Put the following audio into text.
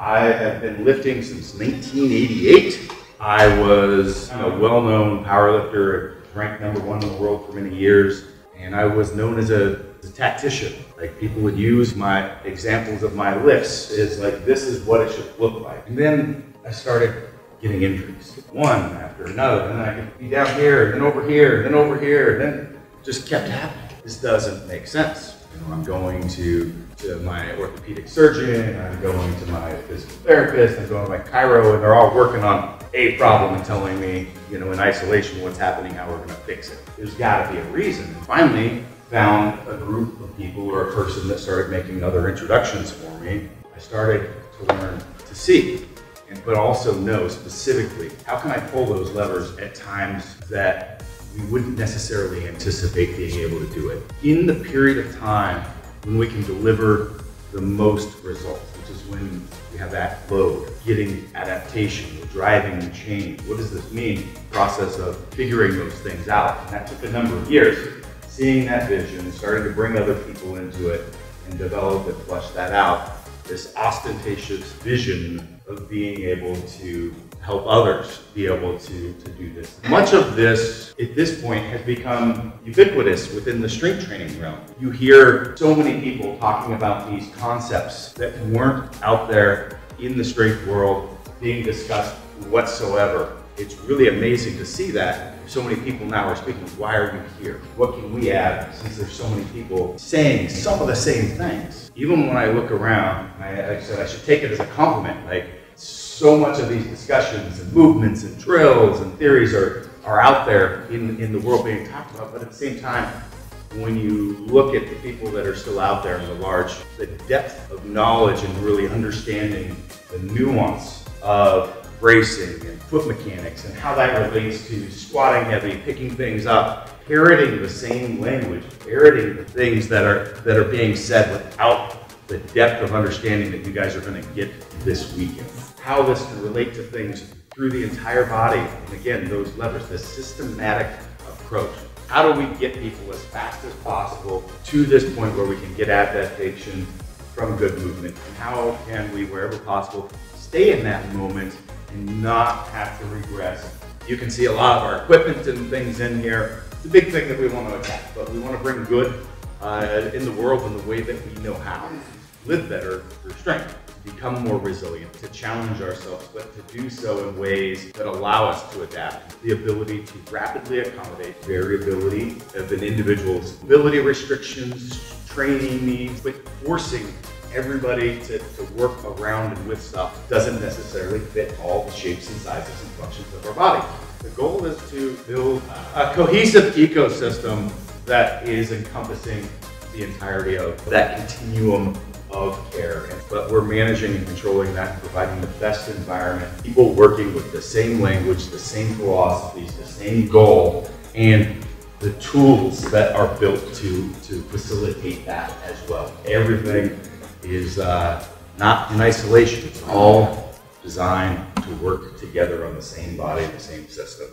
I have been lifting since 1988. I was a well-known powerlifter, ranked number one in the world for many years, and I was known as a, as a tactician. Like people would use my examples of my lifts is like this is what it should look like. And then I started getting injuries, one after another, and I could be down here, then over here, then over here, and then just kept happening. This doesn't make sense. You know, I'm going to, to my orthopedic surgeon, I'm going to my physical therapist, I'm going to my chiro, and they're all working on a problem and telling me, you know, in isolation what's happening, how we're going to fix it. There's got to be a reason. And finally, found a group of people or a person that started making other introductions for me. I started to learn to see, and, but also know specifically how can I pull those levers at times that we wouldn't necessarily anticipate being able to do it. In the period of time when we can deliver the most results, which is when we have that flow, getting adaptation, driving the change. What does this mean? Process of figuring those things out. And that took a number of years. Seeing that vision, starting to bring other people into it and develop and flesh that out. This ostentatious vision of being able to help others be able to, to do this. Much of this, at this point, has become ubiquitous within the strength training realm. You hear so many people talking about these concepts that weren't out there in the strength world being discussed whatsoever. It's really amazing to see that so many people now are speaking, why are you here? What can we add since there's so many people saying some of the same things? Even when I look around, I, I said I should take it as a compliment. Like so much of these discussions and movements and drills and theories are, are out there in, in the world being talked about, but at the same time, when you look at the people that are still out there in the large, the depth of knowledge and really understanding the nuance of bracing and foot mechanics and how that relates to squatting heavy, picking things up, parroting the same language, parroting the things that are that are being said without the depth of understanding that you guys are going to get this weekend how this can relate to things through the entire body. And again, those levers, the systematic approach. How do we get people as fast as possible to this point where we can get adaptation from good movement? And how can we, wherever possible, stay in that moment and not have to regress? You can see a lot of our equipment and things in here. It's a big thing that we want to attack, but we want to bring good uh, in the world in the way that we know how. Live better through strength become more resilient, to challenge ourselves, but to do so in ways that allow us to adapt. The ability to rapidly accommodate variability of an individual's ability restrictions, training needs, but forcing everybody to, to work around and with stuff doesn't necessarily fit all the shapes and sizes and functions of our body. The goal is to build a cohesive ecosystem that is encompassing the entirety of that continuum of care. But we're managing and controlling that and providing the best environment, people working with the same language, the same philosophies, the same goal, and the tools that are built to, to facilitate that as well. Everything is uh, not in isolation. It's all designed to work together on the same body, the same system.